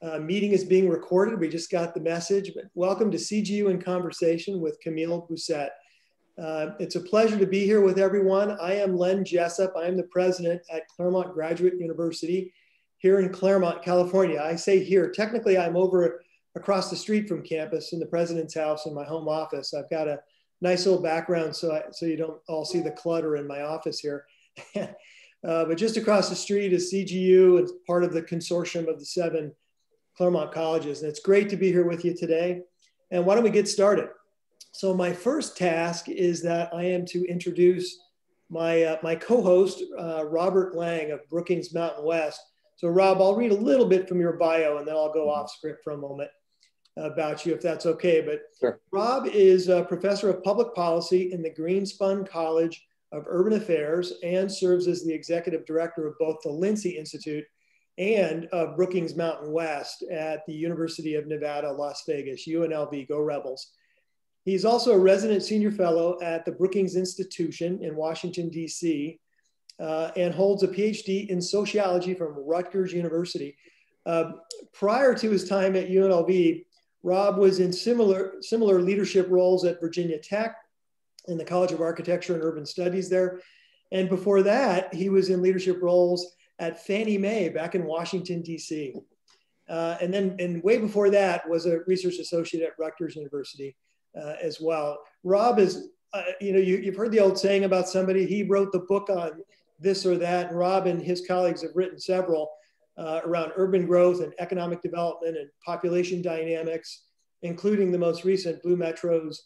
Uh, meeting is being recorded. We just got the message. But welcome to CGU in Conversation with Camille Busette. Uh, it's a pleasure to be here with everyone. I am Len Jessup. I am the president at Claremont Graduate University here in Claremont, California. I say here, technically I'm over across the street from campus in the president's house in my home office. I've got a nice little background so, I, so you don't all see the clutter in my office here. uh, but just across the street is CGU and part of the consortium of the seven Claremont colleges. And it's great to be here with you today. And why don't we get started? So my first task is that I am to introduce my, uh, my co-host, uh, Robert Lang of Brookings Mountain West. So Rob, I'll read a little bit from your bio and then I'll go off script for a moment about you if that's okay. But sure. Rob is a professor of public policy in the Greenspun College of Urban Affairs and serves as the executive director of both the Lincy Institute and of Brookings Mountain West at the University of Nevada, Las Vegas, UNLV, go Rebels. He's also a resident senior fellow at the Brookings Institution in Washington, D.C., uh, and holds a PhD in sociology from Rutgers University. Uh, prior to his time at UNLV, Rob was in similar, similar leadership roles at Virginia Tech in the College of Architecture and Urban Studies there. And before that, he was in leadership roles at Fannie Mae back in Washington, D.C. Uh, and then, and way before that, was a research associate at Rutgers University uh, as well. Rob is, uh, you know, you, have heard the old saying about somebody, he wrote the book on this or that. And Rob and his colleagues have written several uh, around urban growth and economic development and population dynamics, including the most recent Blue Metros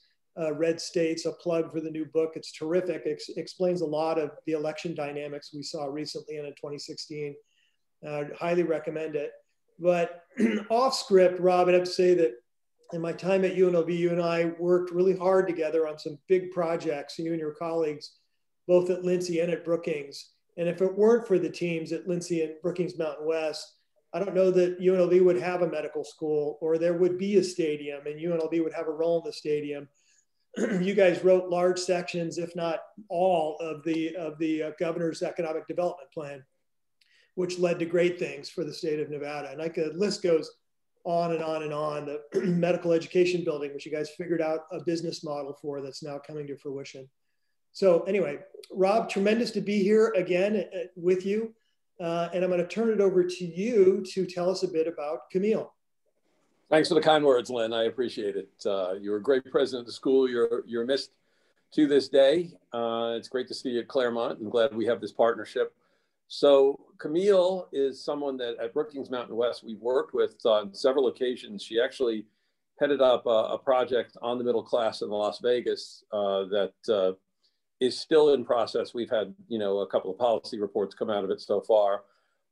uh, Red States, a plug for the new book. It's terrific. It explains a lot of the election dynamics we saw recently and in 2016. Uh, highly recommend it. But off script, Rob, I'd have to say that in my time at UNLV, you and I worked really hard together on some big projects, you and your colleagues, both at Lincy and at Brookings. And if it weren't for the teams at Lincy and Brookings Mountain West, I don't know that UNLV would have a medical school or there would be a stadium and UNLV would have a role in the stadium. you guys wrote large sections, if not all, of the, of the uh, governor's economic development plan, which led to great things for the state of Nevada. And like the list goes on and on and on. The medical education building, which you guys figured out a business model for that's now coming to fruition. So anyway, Rob, tremendous to be here again uh, with you. Uh, and I'm going to turn it over to you to tell us a bit about Camille. Thanks for the kind words, Len. I appreciate it. Uh, you're a great president of the school. You're, you're missed to this day. Uh, it's great to see you at Claremont. I'm glad we have this partnership. So Camille is someone that at Brookings Mountain West we've worked with on several occasions. She actually headed up a, a project on the middle class in Las Vegas uh, that uh, is still in process. We've had, you know, a couple of policy reports come out of it so far.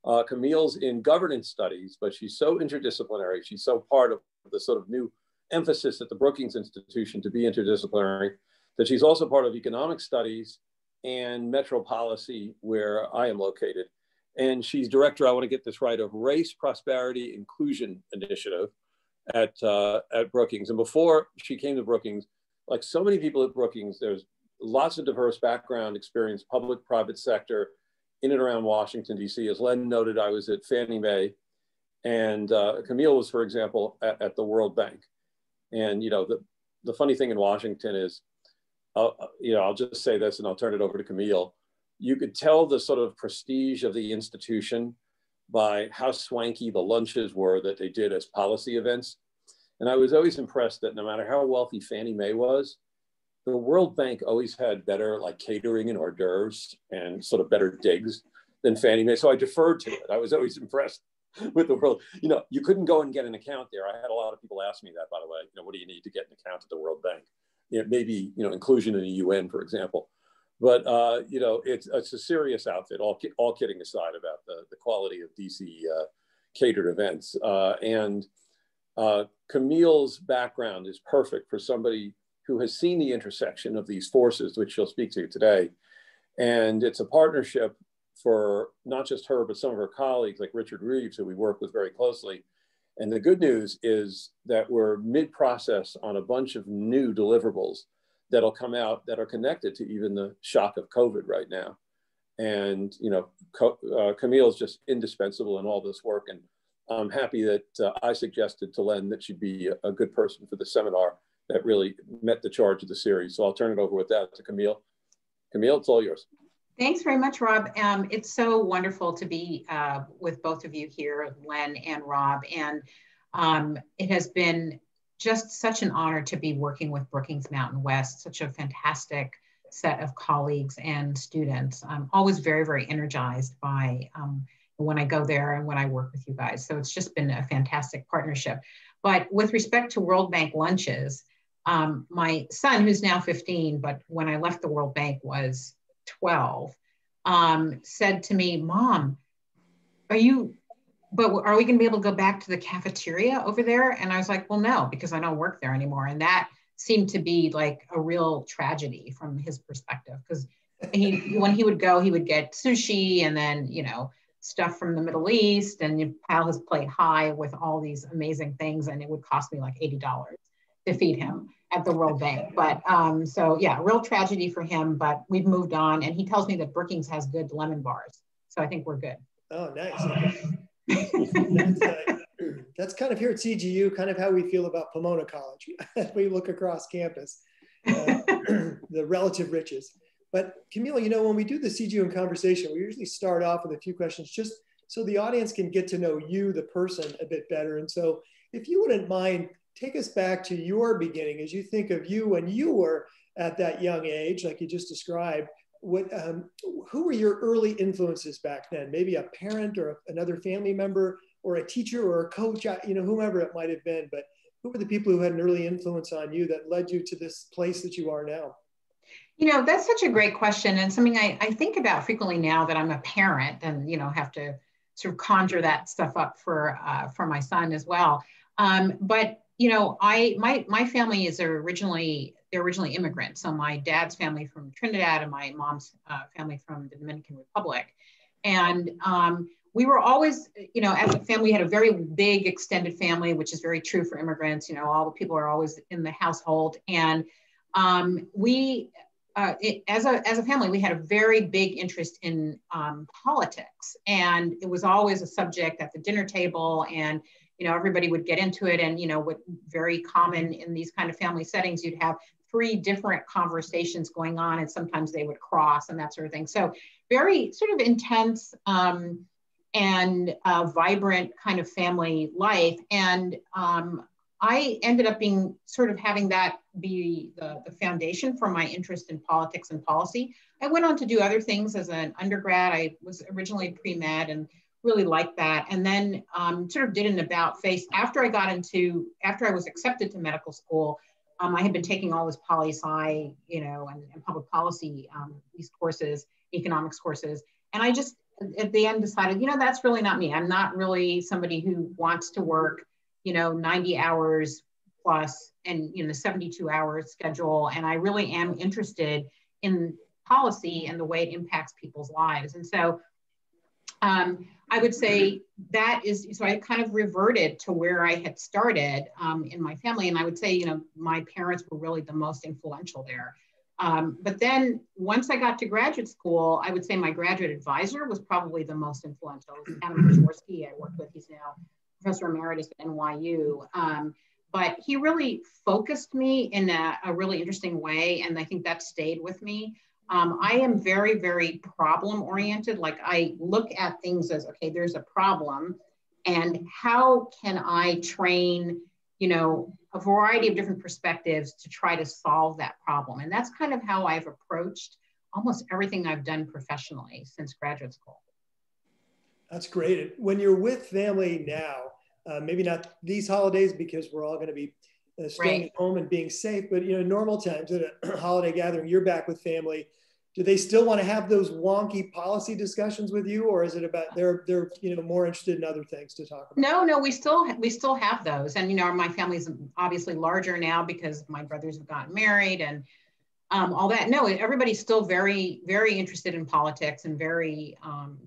Uh, Camille's in governance studies, but she's so interdisciplinary. She's so part of the sort of new emphasis at the Brookings Institution to be interdisciplinary that she's also part of economic studies and metro policy where I am located. And she's director, I want to get this right, of Race, Prosperity, Inclusion Initiative at, uh, at Brookings. And before she came to Brookings, like so many people at Brookings, there's lots of diverse background experience, public, private sector, in and around Washington, D.C. As Len noted, I was at Fannie Mae, and uh, Camille was, for example, at, at, the World Bank. And, you know, the, the funny thing in Washington is, uh, you know, I'll just say this and I'll turn it over to Camille. You could tell the sort of prestige of the institution by how swanky the lunches were that they did as policy events. And I was always impressed that no matter how wealthy Fannie Mae was, the World Bank always had better like catering and hors d'oeuvres and sort of better digs than Fannie Mae. So I deferred to it. I was always impressed with the world. You know, you couldn't go and get an account there. I had a lot of people ask me that, by the way. You know, what do you need to get an account at the World Bank? You know, maybe you know inclusion in the UN, for example. But uh, you know, it's it's a serious outfit. All all kidding aside about the the quality of DC uh, catered events uh, and. Uh, Camille's background is perfect for somebody who has seen the intersection of these forces, which she'll speak to today. And it's a partnership for not just her, but some of her colleagues like Richard Reeves, who we work with very closely. And the good news is that we're mid-process on a bunch of new deliverables that'll come out that are connected to even the shock of COVID right now. And, you know, uh, Camille is just indispensable in all this work. And I'm happy that uh, I suggested to Len that she'd be a good person for the seminar that really met the charge of the series. So I'll turn it over with that to Camille. Camille, it's all yours. Thanks very much, Rob. Um, it's so wonderful to be uh, with both of you here, Len and Rob. And um, it has been just such an honor to be working with Brookings Mountain West, such a fantastic set of colleagues and students. I'm always very, very energized by um, when I go there and when I work with you guys. So it's just been a fantastic partnership. But with respect to World Bank lunches, um, my son, who's now 15, but when I left the World Bank was 12, um, said to me, Mom, are you, but are we going to be able to go back to the cafeteria over there? And I was like, Well, no, because I don't work there anymore. And that seemed to be like a real tragedy from his perspective because he, when he would go, he would get sushi and then, you know, stuff from the Middle East and you pile his plate high with all these amazing things. And it would cost me like $80 to feed him at the World Bank. But um, so yeah, real tragedy for him, but we've moved on. And he tells me that Brookings has good lemon bars. So I think we're good. Oh, nice. that's, uh, that's, kind of here at CGU, kind of how we feel about Pomona College we look across campus, uh, the relative riches. But Camille, you know, when we do the CGU in conversation, we usually start off with a few questions just so the audience can get to know you, the person, a bit better. And so if you wouldn't mind take us back to your beginning as you think of you when you were at that young age, like you just described. What, um, who were your early influences back then? Maybe a parent or another family member or a teacher or a coach, you know, whomever it might have been. But who were the people who had an early influence on you that led you to this place that you are now? You know, that's such a great question and something I, I think about frequently now that I'm a parent and, you know, have to sort of conjure that stuff up for, uh, for my son as well. Um, but you know, I my my family is originally they're originally immigrants. So my dad's family from Trinidad and my mom's uh, family from the Dominican Republic, and um, we were always, you know, as a family, we had a very big extended family, which is very true for immigrants. You know, all the people are always in the household, and um, we. Uh, it, as a as a family, we had a very big interest in um, politics, and it was always a subject at the dinner table. And you know, everybody would get into it. And, you know, what very common in these kind of family settings, you'd have three different conversations going on and sometimes they would cross and that sort of thing. So very sort of intense um, and uh, vibrant kind of family life. And um, I ended up being sort of having that be the, the foundation for my interest in politics and policy. I went on to do other things as an undergrad. I was originally pre-med and really liked that. And then um, sort of did an about face after I got into, after I was accepted to medical school, um, I had been taking all this poli sci, you know, and, and public policy, um, these courses, economics courses. And I just at the end decided, you know, that's really not me. I'm not really somebody who wants to work, you know, 90 hours plus and, you know, 72 hour schedule. And I really am interested in policy and the way it impacts people's lives. And so um, I would say that is, so I kind of reverted to where I had started um, in my family. And I would say, you know, my parents were really the most influential there. Um, but then once I got to graduate school, I would say my graduate advisor was probably the most influential. Adam Przeworski, I worked with, he's now professor emeritus at NYU. Um, but he really focused me in a, a, really interesting way. And I think that stayed with me. Um, I am very, very problem oriented. Like I look at things as, okay, there's a problem and how can I train, you know, a variety of different perspectives to try to solve that problem. And that's kind of how I've approached almost everything I've done professionally since graduate school. That's great. When you're with family now, uh, maybe not these holidays because we're all going to be uh, staying right. at home and being safe, but you know, normal times at a holiday gathering, you're back with family. Do they still want to have those wonky policy discussions with you or is it about they're they're you know more interested in other things to talk about? No no we still we still have those. And you know my family's obviously larger now because my brothers have gotten married and um, all that. No everybody's still very very interested in politics and very um,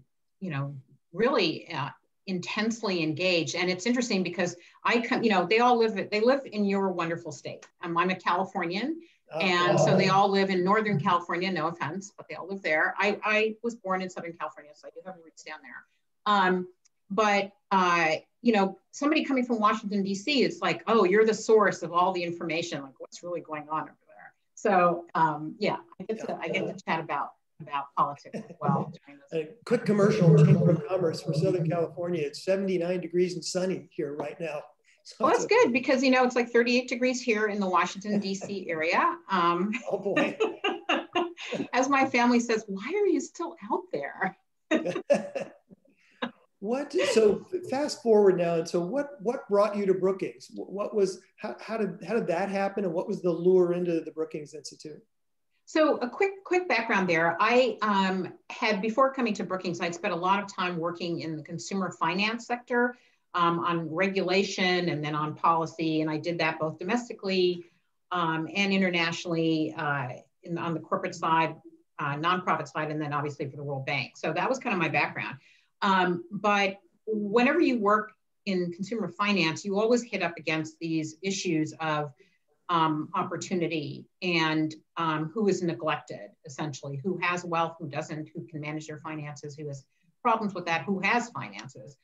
you know really uh, intensely engaged and it's interesting because i come you know they all live they live in your wonderful state um, i'm a californian and so they all live in Northern California, no offense, but they all live there. I, I was born in Southern California, so I do have roots down there. Um, but, uh, you know, somebody coming from Washington, D.C., it's like, oh, you're the source of all the information, like what's really going on over there. So, um, yeah, I get, to, I get to chat about about politics as well. A quick commercial Chamber of Commerce for Southern California. It's 79 degrees and sunny here right now. So well, that's good because you know it's like 38 degrees here in the Washington D.C. area. Um, oh boy! as my family says, why are you still out there? what? So fast forward now, and so what? What brought you to Brookings? What was? How, how did how did that happen? And what was the lure into the Brookings Institute? So a quick quick background there. I um, had before coming to Brookings, I'd spent a lot of time working in the consumer finance sector um, on regulation and then on policy. And I did that both domestically um, and internationally uh, in, on the corporate side, uh, nonprofit side, and then obviously for the World Bank. So that was kind of my background. Um, but whenever you work in consumer finance, you always hit up against these issues of um, opportunity and um, who is neglected, essentially, who has wealth, who doesn't, who can manage their finances, who has problems with that, who has finances.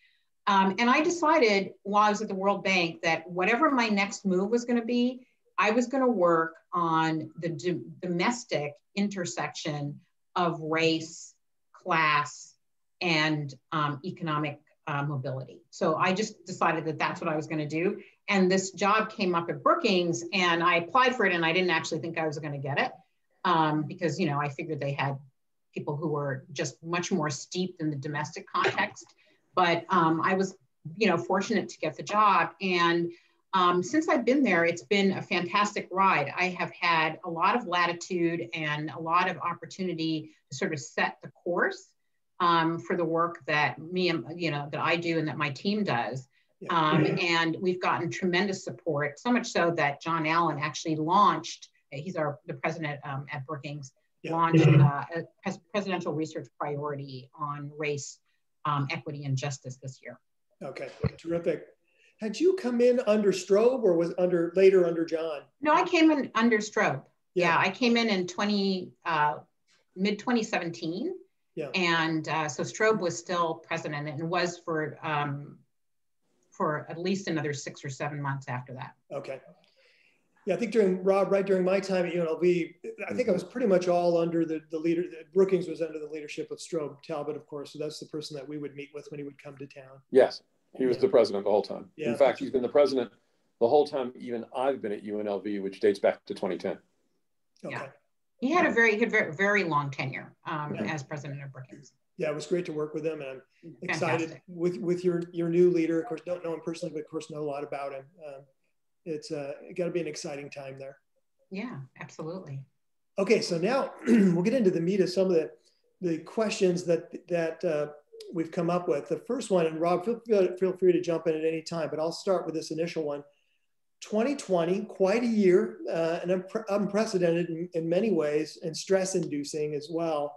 Um, and I decided while I was at the World Bank that whatever my next move was going to be, I was going to work on the d- domestic intersection of race, class, and um, economic uh, mobility. So I just decided that that's what I was going to do. And this job came up at Brookings, and I applied for it, and I didn't actually think I was going to get it um, because you know I figured they had people who were just much more steeped in the domestic context. But um, I was, you know, fortunate to get the job. And um, since I've been there, it's been a fantastic ride. I have had a lot of latitude and a lot of opportunity to sort of set the course um, for the work that me and you know that I do and that my team does. Um, and we've gotten tremendous support, so much so that John Allen actually launched. He's our the president um, at Brookings. Yeah. Launched uh, a presidential research priority on race um, equity and justice this year. Okay, terrific. Had you come in under Strobe or was under later under John? No, I came in under Strobe. Yeah, yeah I came in in 20, uh, mid 2017. Yeah. And uh, so Strobe was still president and was for um, for at least another six or seven months after that. Okay. Yeah, I think during Rob, right during my time at UNLV, I think I was pretty much all under the, the leader. Brookings was under the leadership of Strobe Talbott, of course. So that's the person that we would meet with when he would come to town. Yes, he was yeah. the president the whole time. Yeah. In fact, he's been the president the whole time. Even I've been at UNLV, which dates back to 2010. Okay. Yeah. He had a very, he had very, very long tenure um, yeah. as president of Brookings. Yeah, it was great to work with him, and I'm excited Fantastic. with with your your new leader. Of course, don't know him personally, but of course know a lot about him. Um, it's uh, got to be an exciting time there. Yeah, absolutely. Okay, so now we'll get into the meat of some of the, the questions that, that uh, we've come up with. The first one, and Rob, feel, feel free to jump in at any time, but I'll start with this initial one. 2020, quite a year, uh, and unprecedented in, in, many ways, and stress inducing as well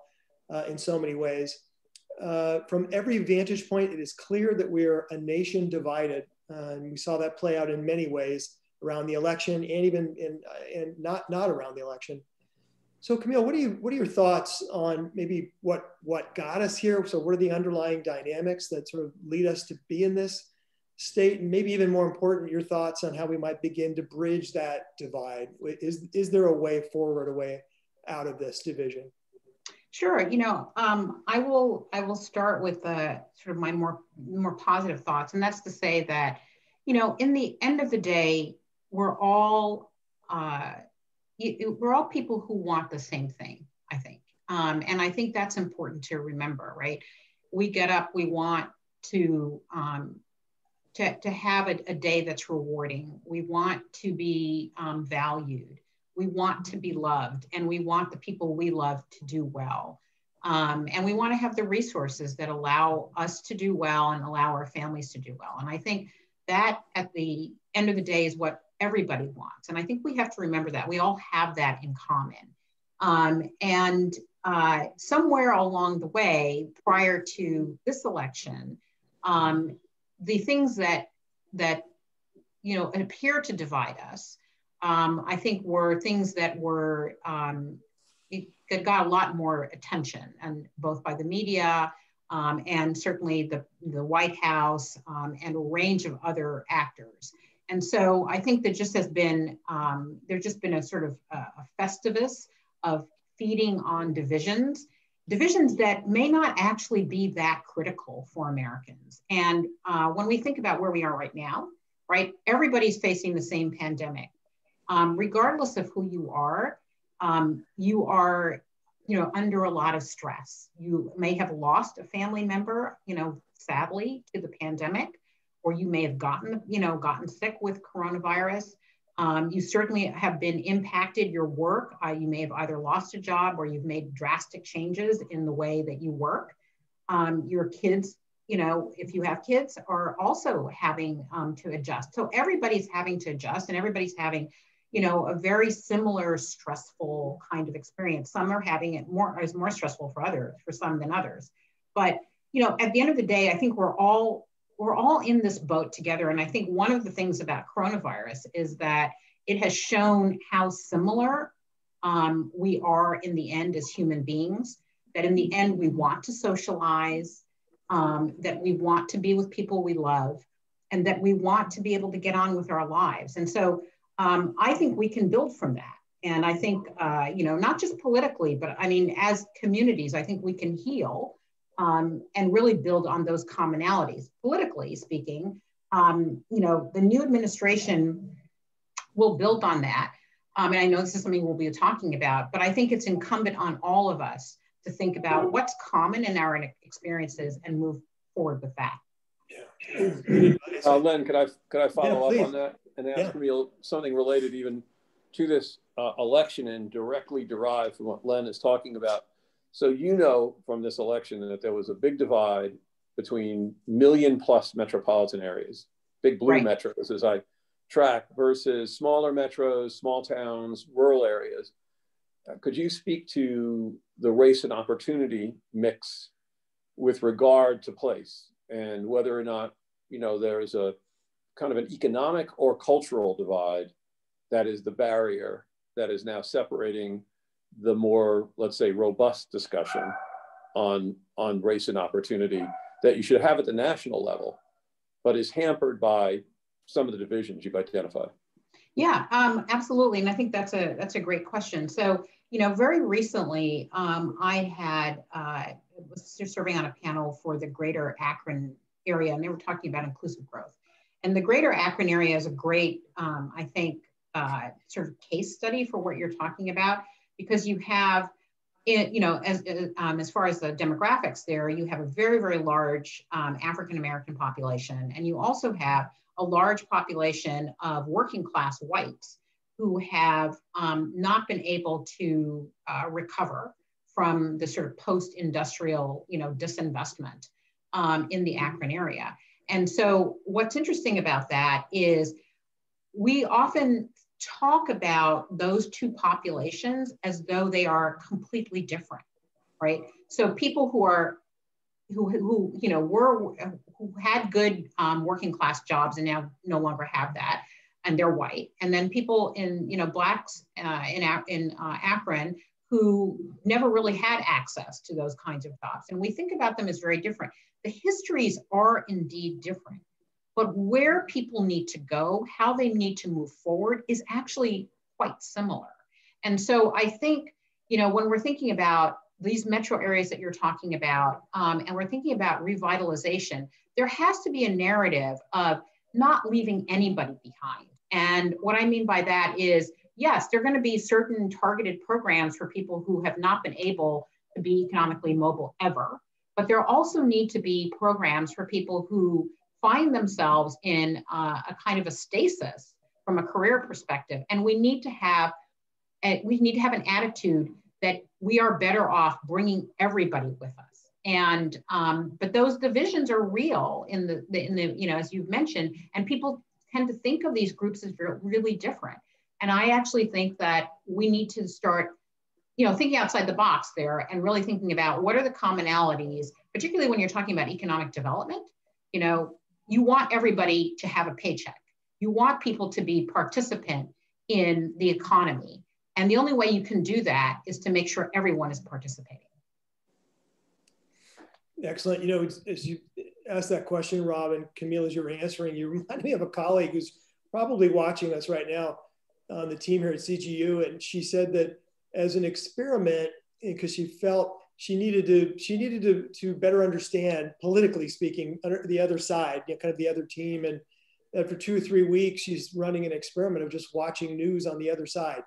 uh, in so many ways. Uh, from every vantage point, it is clear that we are a nation divided uh, and we saw that play out in many ways around the election and even in, and not, not around the election. So Camille, what are you what are your thoughts on maybe what what got us here? So what are the underlying dynamics that sort of lead us to be in this state? And maybe even more important, your thoughts on how we might begin to bridge that divide. Is is there a way forward, a way out of this division? Sure. You know, um, I will I will start with the sort of my more more positive thoughts, and that's to say that, you know, in the end of the day, we're all uh, we're all people who want the same thing. I think, um, and I think that's important to remember. Right? We get up, we want to um, to, to have a, a, day that's rewarding. We want to be um, valued we want to be loved and we want the people we love to do well. Um, and we want to have the resources that allow us to do well and allow our families to do well. And I think that at the end of the day is what everybody wants. And I think we have to remember that. We all have that in common. Um, and uh, somewhere along the way, prior to this election, um, the things that that you know appear to divide us um, I think were things that were um, that got a lot more attention, and both by the media um, and certainly the the White House um, and a range of other actors. And so I think there just has been um, there's just been a sort of a, a festivus of feeding on divisions divisions that may not actually be that critical for Americans. And uh, when we think about where we are right now, right, everybody's facing the same pandemic. Um, regardless of who you are, um, you are, you know, under a lot of stress. You may have lost a family member, you know, sadly to the pandemic, or you may have gotten, you know, gotten sick with coronavirus. Um, you certainly have been impacted your work. Uh, you may have either lost a job or you've made drastic changes in the way that you work. Um, your kids, you know, if you have kids, are also having um, to adjust. So everybody's having to adjust and everybody's having, you know, a very similar stressful kind of experience. Some are having it more as more stressful for others, for some than others. But, you know, at the end of the day, I think we're all we're all in this boat together. And I think one of the things about coronavirus is that it has shown how similar um, we are in the end as human beings, that in the end we want to socialize, um, that we want to be with people we love, and that we want to be able to get on with our lives. And so um, I think we can build from that. And I think, uh, you know, not just politically, but I mean, as communities, I think we can heal um, and really build on those commonalities. Politically speaking, um, you know, the new administration will build on that. Um, and I know this is something we'll be talking about, but I think it's incumbent on all of us to think about what's common in our experiences and move forward with that. Yeah. Uh, Len, could I could I follow yeah, up on that and ask yeah. you something related even to this uh, election and directly derived from what Len is talking about? So you know from this election that there was a big divide between million plus metropolitan areas, big blue right. metros as I track versus smaller metros, small towns, rural areas. Uh, could you speak to the race and opportunity mix with regard to place and whether or not you know there is a kind of an economic or cultural divide that is the barrier that is now separating the more, let's say, robust discussion on, on race and opportunity that you should have at the national level, but is hampered by some of the divisions you've identified? Yeah, um, absolutely, and I think that's a that's a great question. So, you know, very recently, um, I had uh, was serving on a panel for the Greater Akron area, and they were talking about inclusive growth. And the Greater Akron area is a great, um, I think, uh, sort of case study for what you're talking about because you have it, you know, as, um, as far as the demographics there, you have a very, very large um, African American population, and you also have a large population of working class whites who have um, not been able to uh, recover from the sort of post-industrial, you know, disinvestment um, in the Akron area. And so, what's interesting about that is we often talk about those two populations as though they are completely different, right? So people who are who, who you know were who had good um, working class jobs and now no longer have that and they're white. And then people in you know blacks uh, in, in uh, akron who never really had access to those kinds of jobs. And we think about them as very different the histories are indeed different but where people need to go, how they need to move forward is actually quite similar. And so I think, you know, when we're thinking about these metro areas that you're talking about, um, and we're thinking about revitalization, there has to be a narrative of not leaving anybody behind. And what I mean by that is, yes, there are going to be certain targeted programs for people who have not been able to be economically mobile ever. But there also need to be programs for people who find themselves in uh, a kind of a stasis from a career perspective. And we need to have a, we need to have an attitude that we are better off bringing everybody with us. And um, but those divisions are real in the, the in the you know as you've mentioned, and people tend to think of these groups as really different. And I actually think that we need to start you know thinking outside the box there and really thinking about what are the commonalities particularly when you're talking about economic development you know you want everybody to have a paycheck. You want people to be participant in the economy. And the only way you can do that is to make sure everyone is participating. Excellent. You know, as you asked that question, Rob and Camille, as you were answering, you reminded me of a colleague who's probably watching us right now on the team here at CGU. And she said that as an experiment, because she felt she needed to she needed to, to better understand politically speaking the other side you know, kind of the other team. And after two or three weeks she's running an experiment of just watching news on the other side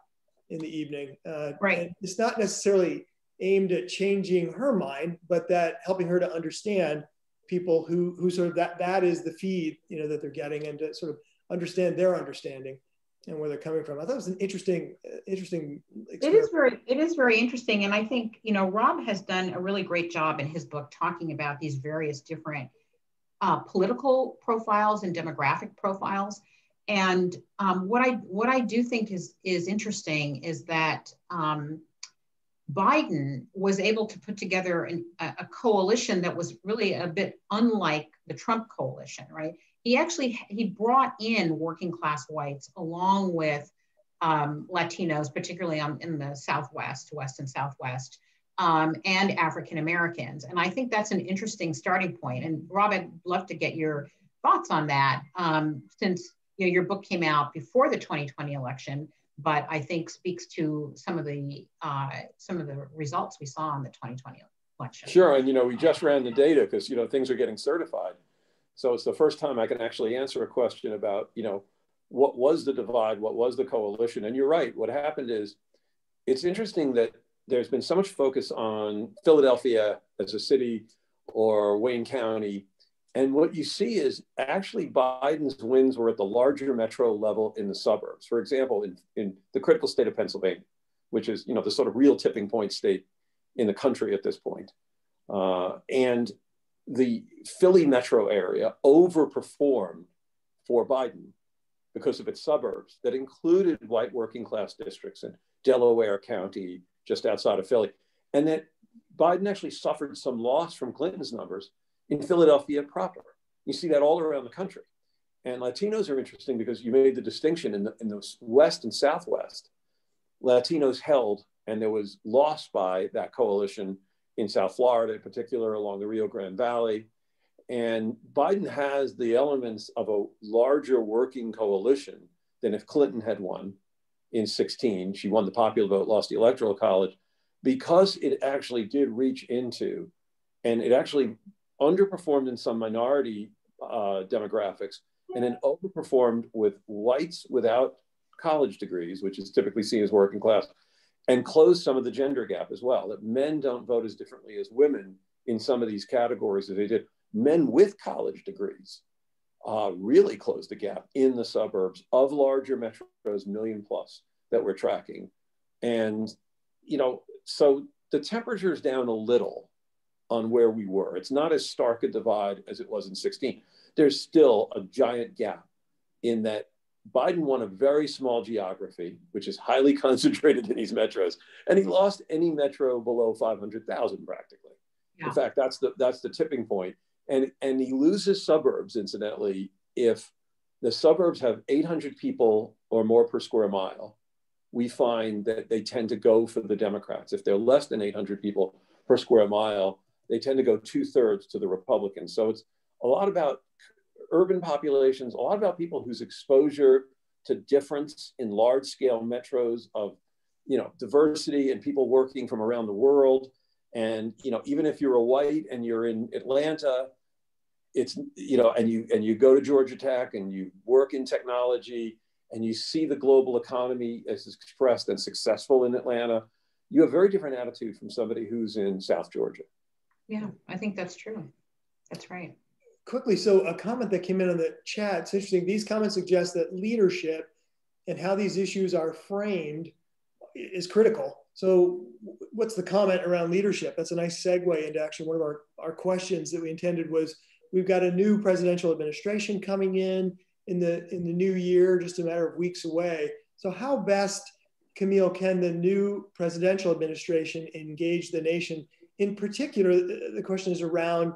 in the evening. Uh, right. it's not necessarily aimed at changing her mind but that helping her to understand people who who sort of that that is the feed you know that they're getting and to sort of understand their understanding and where they're coming from. I thought it was an interesting, uh, interesting. Experiment. It is very, it is very interesting, and I think you know Rob has done a really great job in his book talking about these various different uh, political profiles and demographic profiles. And um, what I what I do think is is interesting is that um, Biden was able to put together an, a, a coalition that was really a bit unlike the Trump coalition, right? He actually he brought in working class whites along with um, Latinos, particularly on, in the Southwest, West and Southwest, um, and African Americans. And I think that's an interesting starting point. And Rob, I'd love to get your thoughts on that, um, since you know, your book came out before the 2020 election, but I think speaks to some of the uh, some of the results we saw in the 2020 election. Sure, and you know we just ran the data because you know things are getting certified. So it's the first time I can actually answer a question about, you know, what was the divide? What was the coalition? And you're right. What happened is it's interesting that there's been so much focus on Philadelphia as a city or Wayne County. And what you see is actually Biden's wins were at the larger metro level in the suburbs. For example, in, in the critical state of Pennsylvania, which is, you know, the sort of real tipping point state in the country at this point. Uh, and the Philly metro area overperformed for Biden because of its suburbs that included white working class districts in Delaware County, just outside of Philly. And that Biden actually suffered some loss from Clinton's numbers in Philadelphia proper. You see that all around the country. And Latinos are interesting because you made the distinction in the, in the West and Southwest. Latinos held, and there was loss by that coalition in South Florida, in particular along the Rio Grande Valley. And Biden has the elements of a larger working coalition than if Clinton had won in 16. She won the popular vote, lost the electoral college, because it actually did reach into, and it actually underperformed in some minority uh, demographics, and then overperformed with whites without college degrees, which is typically seen as working class, and close some of the gender gap as well, that men don't vote as differently as women in some of these categories as they did. Men with college degrees uh, really closed the gap in the suburbs of larger metros, million plus that we're tracking. And, you know, so the temperature is down a little on where we were. It's not as stark a divide as it was in 16. There's still a giant gap in that Biden won a very small geography, which is highly concentrated in these metros, and he lost any metro below 500,000 practically. Yeah. In fact, that's the that's the tipping point. And and he loses suburbs, incidentally, if the suburbs have 800 people or more per square mile. We find that they tend to go for the Democrats. If they're less than 800 people per square mile, they tend to go two thirds to the Republicans. So it's a lot about urban populations, a lot about people whose exposure to difference in large scale metros of you know diversity and people working from around the world. And you know even if you're a white and you're in atlanta it's you know and you and you go to georgia tech and you work in technology and you see the global economy as expressed and successful in atlanta you have a very different attitude from somebody who's in south georgia. Yeah i think that's true. That's right quickly, so a comment that came in on the chat, it's interesting. These comments suggest that leadership and how these issues are framed is critical. So what's the comment around leadership? That's a nice segue into actually one of our, our questions that we intended was we've got a new presidential administration coming in in the in the new year, just a matter of weeks away. So how best, Camille, can the new presidential administration engage the nation? In particular, the question is around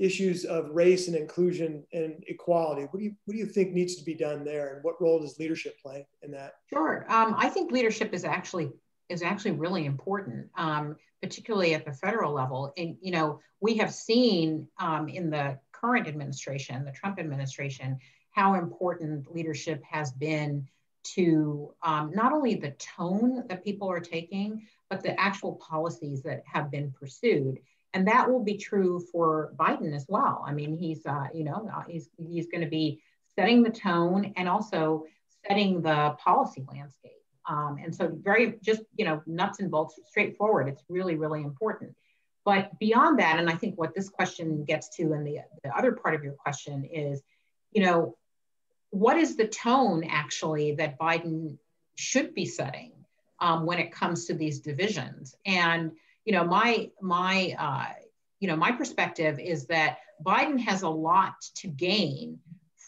issues of race and inclusion and equality. What do you what do you think needs to be done there, and what role does leadership play in that? Sure, um, I think leadership is actually is actually really important, um, particularly at the federal level. And you know, we have seen um, in the current administration, the Trump administration, how important leadership has been to um, not only the tone that people are taking, but the actual policies that have been pursued. And that will be true for Biden as well. I mean, he's, uh, you know, uh, he's, he's going to be setting the tone and also setting the policy landscape. Um, and so very just, you know, nuts and bolts, straightforward. It's really, really important. But beyond that, and I think what this question gets to and the, the other part of your question is, you know, what is the tone actually that Biden should be setting um, when it comes to these divisions? And you know, my my uh, you know my perspective is that Biden has a lot to gain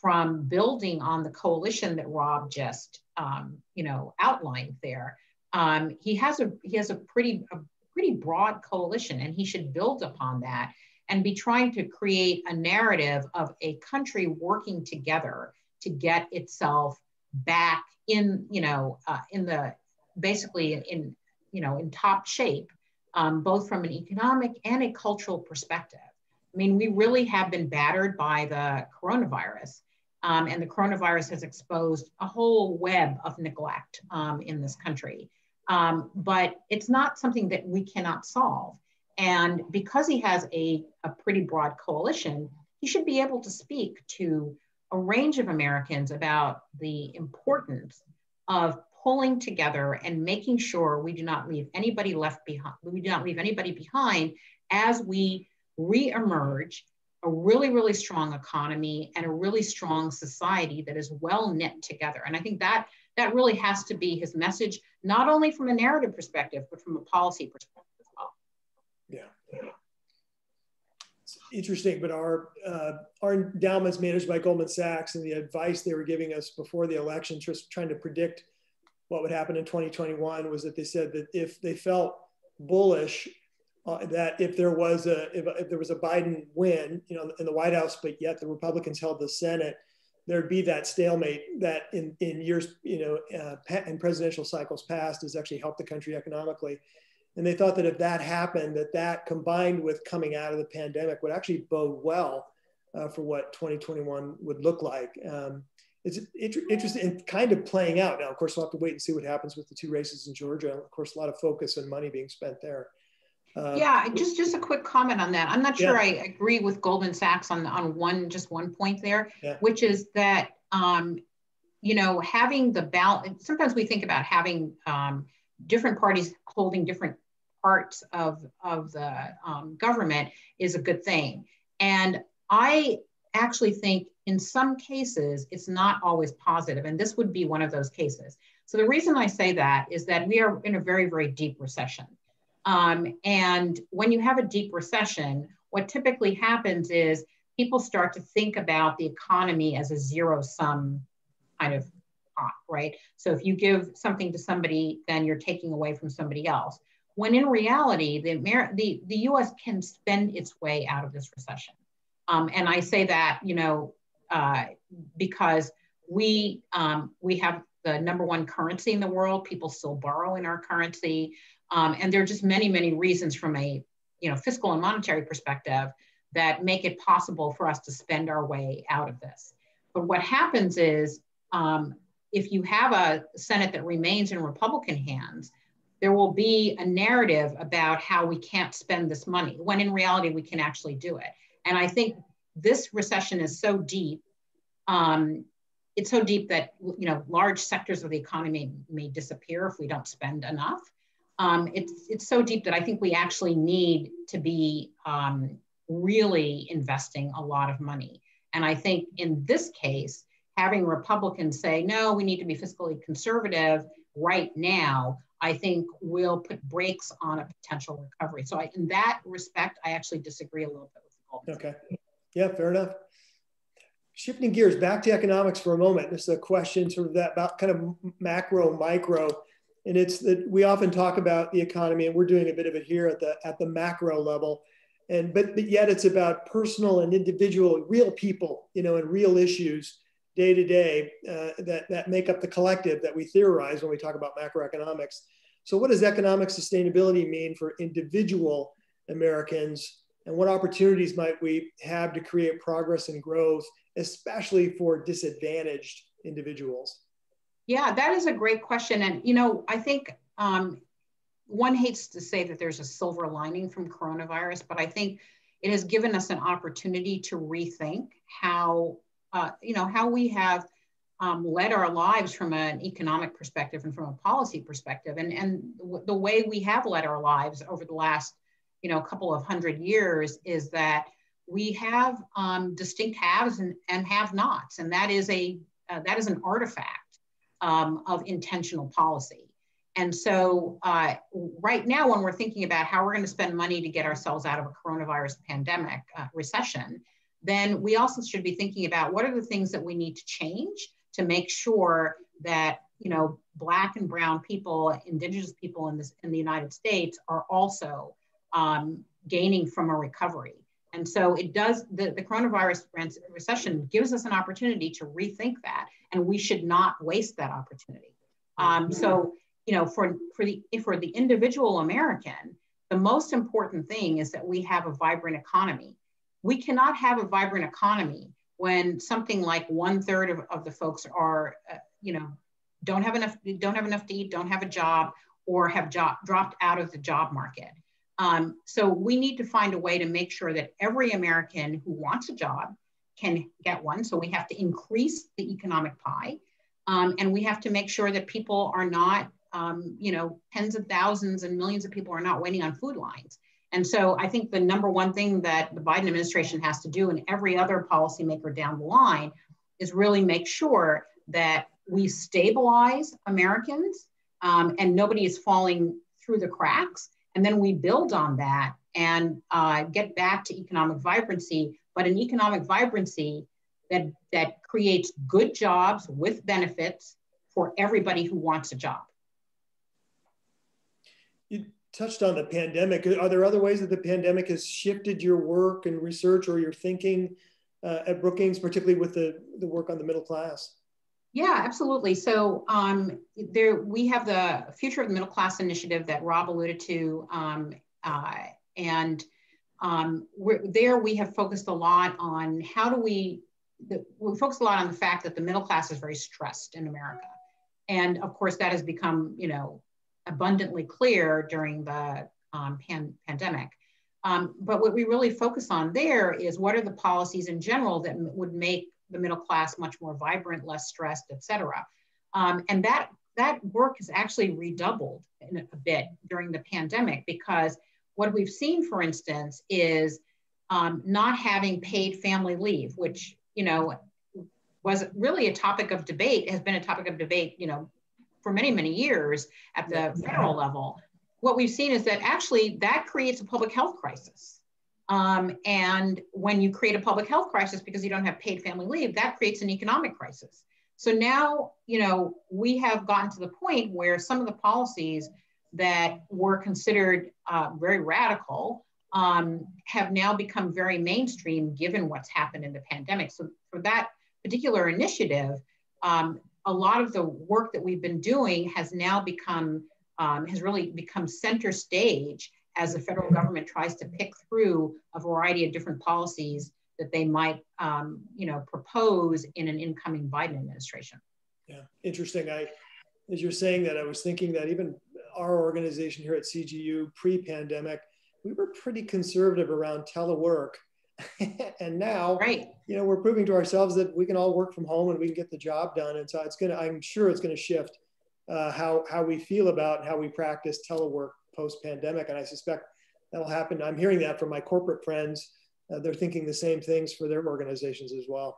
from building on the coalition that Rob just um, you know outlined there. Um, he has a he has a pretty a pretty broad coalition, and he should build upon that and be trying to create a narrative of a country working together to get itself back in, you know, uh, in the basically in, you know, in top shape, um, both from an economic and a cultural perspective. I mean, we really have been battered by the coronavirus, um, and the coronavirus has exposed a whole web of neglect um, in this country. Um, but it's not something that we cannot solve. And because he has a, a pretty broad coalition, he should be able to speak to a range of Americans about the importance of pulling together and making sure we do not leave anybody left behind, we do not leave anybody behind as we reemerge a really, really strong economy and a really strong society that is well knit together. And I think that that really has to be his message, not only from a narrative perspective, but from a policy perspective as well. Yeah interesting, but our uh, our endowments managed by Goldman Sachs and the advice they were giving us before the election, just trying to predict what would happen in 2021, was that they said that if they felt bullish, uh, that if there was a if, if, there was a Biden win, you know, in the White House, but yet the Republicans held the Senate, there'd be that stalemate that in in years, you know, uh, in presidential cycles past has actually helped the country economically. And they thought that if that happened, that that combined with coming out of the pandemic would actually bode well uh, for what 2021 would look like. Um, it's interesting and kind of playing out now. Of course, we'll have to wait and see what happens with the two races in Georgia. Of course, a lot of focus and money being spent there. Uh, yeah, just just a quick comment on that. I'm not sure yeah. I agree with Goldman Sachs on on one just one point there, yeah. which is that um, you know having the balance. Sometimes we think about having um, different parties holding different parts of, of the um, government is a good thing. And I actually think in some cases it's not always positive, and this would be one of those cases. So the reason I say that is that we are in a very, very deep recession. Um, and when you have a deep recession, what typically happens is people start to think about the economy as a zero sum kind of pot, right? So if you give something to somebody, then you're taking away from somebody else when in reality, the, Amer- the, the US can spend its way out of this recession. Um, and I say that, you know, uh, because we, um, we have the number one currency in the world. People still borrow in our currency. Um, and there are just many, many reasons from a, you know, fiscal and monetary perspective that make it possible for us to spend our way out of this. But what happens is um, if you have a Senate that remains in Republican hands, there will be a narrative about how we can't spend this money when in reality we can actually do it. And I think this recession is so deep. Um, it's so deep that you know large sectors of the economy may disappear if we don't spend enough. Um, it's it's so deep that I think we actually need to be um, really investing a lot of money. And I think in this case, having Republicans say no, we need to be fiscally conservative right now I think will put brakes on a potential recovery. So I, in that respect, I actually disagree a little bit with the Goldman. Okay. Yeah, fair enough. Shifting gears back to economics for a moment. This is a question sort of that about kind of macro, micro. And it's that we often talk about the economy and we're doing a bit of it here at the at the macro level. and but, but yet it's about personal and individual, real people, you know, and real issues day to day uh, that that make up the collective that we theorize when we talk about macroeconomics. So, what does economic sustainability mean for individual Americans? And what opportunities might we have to create progress and growth, especially for disadvantaged individuals? Yeah, that is a great question. And, you know, I think um, one hates to say that there's a silver lining from coronavirus, but I think it has given us an opportunity to rethink how, uh, you know, how we have um, led our lives from an economic perspective and from a policy perspective, and and the way we have led our lives over the last, you know, a couple of hundred years is that we have um, distinct haves and, and have-nots, and that is a uh, that is an artifact um, of intentional policy. And so, uh, right now, when we're thinking about how we're going to spend money to get ourselves out of a coronavirus pandemic uh, recession, then we also should be thinking about what are the things that we need to change to make sure that you know black and brown people, indigenous people in this in the United States are also um, gaining from a recovery. And so it does, the, the coronavirus recession gives us an opportunity to rethink that, and we should not waste that opportunity. Um, so you know, for, for, the, for the individual American, the most important thing is that we have a vibrant economy. We cannot have a vibrant economy when something like one third of, of the folks are, uh, you know, don't have enough, don't have enough to eat, don't have a job, or have job, dropped out of the job market. Um, so we need to find a way to make sure that every American who wants a job can get one. So we have to increase the economic pie. Um, and we have to make sure that people are not um, you know, tens of thousands and millions of people are not waiting on food lines. And so I think the number one thing that the Biden administration has to do and every other policymaker down the line is really make sure that we stabilize Americans um, and nobody is falling through the cracks. And then we build on that and uh, get back to economic vibrancy, but an economic vibrancy that, that creates good jobs with benefits for everybody who wants a job you touched on the pandemic. Are there other ways that the pandemic has shifted your work and research or your thinking uh, at Brookings, particularly with the, the work on the middle class? Yeah, absolutely. So um, there we have the Future of the Middle Class initiative that Rob alluded to, um, uh, and um, there we have focused a lot on how do we the, we focus a lot on the fact that the middle class is very stressed in America, and of course that has become you know abundantly clear during the um, pan pandemic. Um, but what we really focus on there is what are the policies in general that would make the middle class much more vibrant, less stressed, et cetera. Um, and that, that work has actually redoubled in a bit during the pandemic because what we've seen, for instance, is um, not having paid family leave, which, you know, was really a topic of debate, has been a topic of debate, you know, for many, many years at the federal level, what we've seen is that actually that creates a public health crisis. Um, and when you create a public health crisis because you don't have paid family leave, that creates an economic crisis. So now, you know, we have gotten to the point where some of the policies that were considered uh, very radical um, have now become very mainstream given what's happened in the pandemic. So for that particular initiative, um, a lot of the work that we've been doing has now become, um, has really become center stage as the federal government tries to pick through a variety of different policies that they might, um, you know, propose in an incoming Biden administration. Yeah, interesting. I, as you're saying that, I was thinking that even our organization here at CGU pre-pandemic, we were pretty conservative around telework and now, right. you know, we're proving to ourselves that we can all work from home and we can get the job done. And so it's going to, I'm sure it's going to shift uh, how, how we feel about how we practice telework post pandemic. And I suspect that'll happen. I'm hearing that from my corporate friends. Uh, they're thinking the same things for their organizations as well.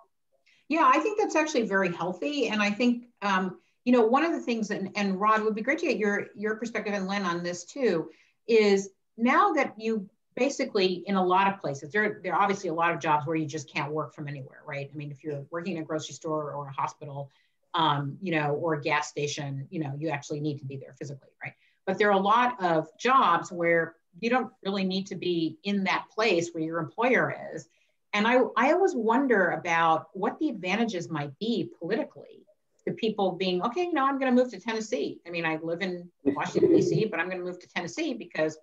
Yeah, I think that's actually very healthy. And I think, um, you know, one of the things, and, and Rod, would be great to get your, your perspective and Len on this too, is now that you basically in a lot of places there, there are obviously a lot of jobs where you just can't work from anywhere right i mean if you're working in a grocery store or a hospital um, you know or a gas station you know you actually need to be there physically right but there are a lot of jobs where you don't really need to be in that place where your employer is. And I, I always wonder about what the advantages might be politically to people being, okay, you know, I'm going to move to Tennessee. I mean, I live in Washington, D.C., but I'm going to move to Tennessee because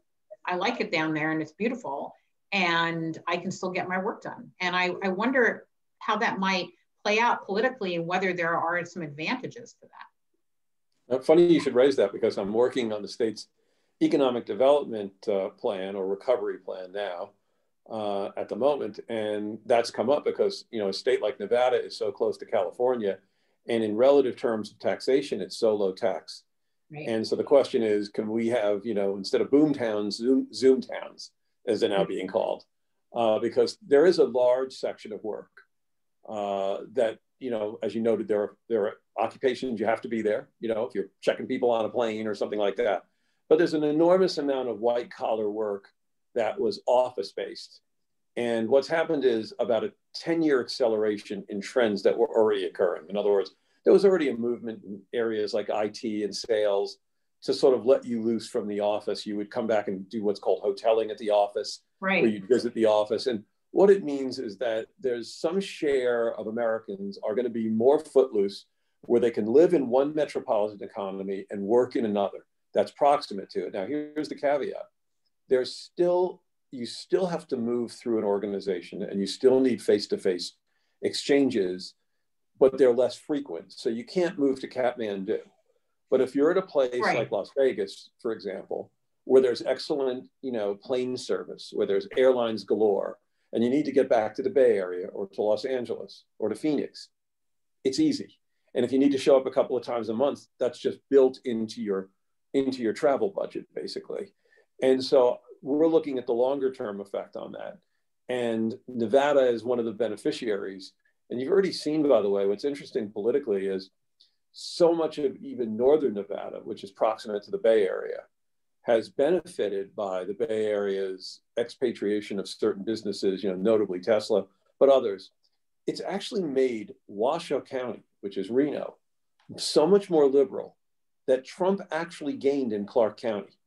I like it down there and it's beautiful and I can still get my work done. And I, I wonder how that might play out politically and whether there are some advantages to that. Funny you should raise that because I'm working on the state's economic development uh, plan or recovery plan now uh, at the moment, and that's come up because you know a state like Nevada is so close to California, and in relative terms of taxation, it's so low tax. Right. And so the question is, can we have you know instead of boom towns, zoom, zoom towns, as they're now being called, uh, because there is a large section of work uh, that you know, as you noted, there are there are occupations you have to be there. You know, if you're checking people on a plane or something like that. But there's an enormous amount of white collar work that was office based. And what's happened is about a 10 year acceleration in trends that were already occurring. In other words, there was already a movement in areas like IT and sales to sort of let you loose from the office. You would come back and do what's called hoteling at the office, right. where you'd visit the office. And what it means is that there's some share of Americans are going to be more footloose where they can live in one metropolitan economy and work in another that's proximate to it. Now, here's the caveat. There's still, you still have to move through an organization and you still need face-to-face exchanges, but they're less frequent. So you can't move to Kathmandu. But if you're at a place right. like Las Vegas, for example, where there's excellent, you know, plane service, where there's airlines galore, and you need to get back to the Bay Area or to Los Angeles or to Phoenix, it's easy. And if you need to show up a couple of times a month, that's just built into your into your travel budget, basically. And so we're looking at the longer term effect on that. And Nevada is one of the beneficiaries. And you've already seen, by the way, what's interesting politically is so much of even northern Nevada, which is proximate to the Bay Area, has benefited by the Bay Area's expatriation of certain businesses, you know, notably Tesla, but others. It's actually made Washoe County, which is Reno, so much more liberal that Trump actually gained in Clark County.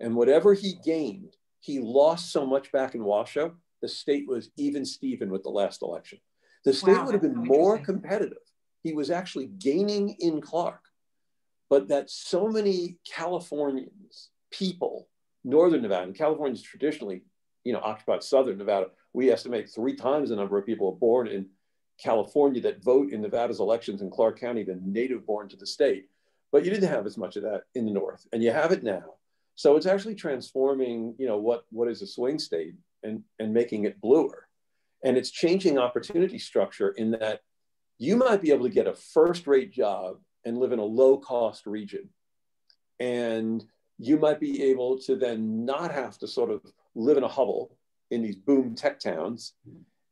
And whatever he gained, he lost so much back in Washoe, the state was even Steven with the last election. The state wow, would have been more competitive. He was actually gaining in Clark. But that so many Californians people, Northern Nevada, and California is traditionally, you know, occupied Southern Nevada. We estimate three times the number of people born in California that vote in Nevada's elections in Clark County than native born to the state. But you didn't have as much of that in the North, and you have it now. So it's actually transforming, you know, what, what is a swing state and, and making it bluer. And it's changing opportunity structure in that you might be able to get a first rate job and live in a low cost region. And you might be able to then not have to sort of live in a hovel in these boom tech towns.